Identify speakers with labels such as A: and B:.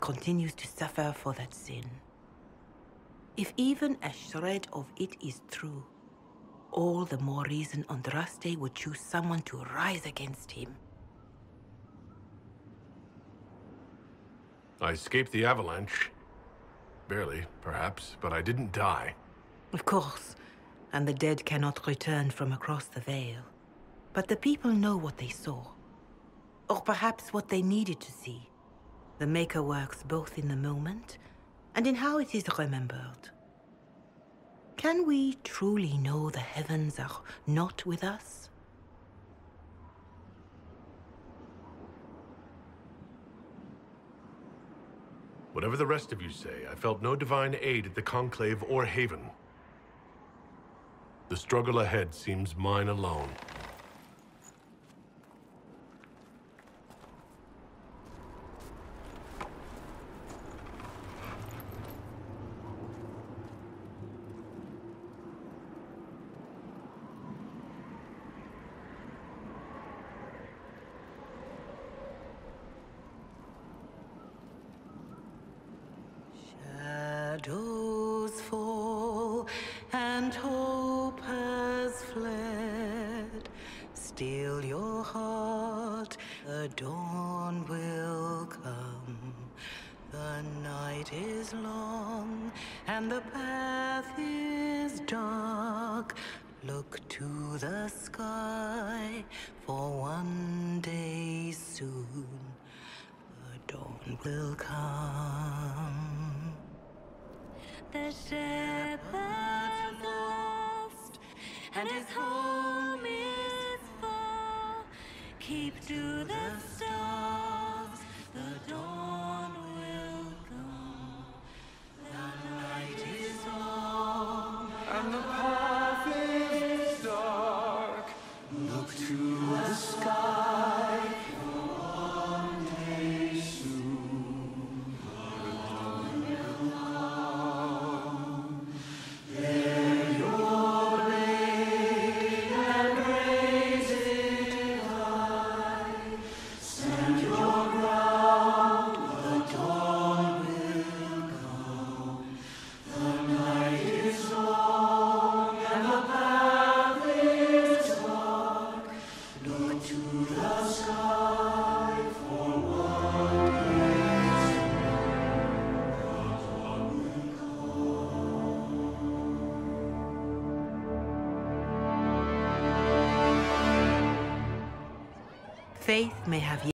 A: continues to suffer for that sin. If even a shred of it is true, all the more reason Andraste would choose someone to rise against him.
B: I escaped the avalanche. Barely, perhaps, but I didn't die.
A: Of course, and the dead cannot return from across the veil. But the people know what they saw. Or perhaps what they needed to see. The Maker works both in the moment and in how it is remembered. Can we truly know the heavens are not with us?
B: Whatever the rest of you say, I felt no divine aid at the Conclave or Haven. The struggle ahead seems mine alone.
A: And hope has fled. Still your heart, the dawn will come. The night is long and the path is dark. Look to the sky for one day soon. The dawn will come.
C: The and his home is far. Keep to the stars,
A: Faith may have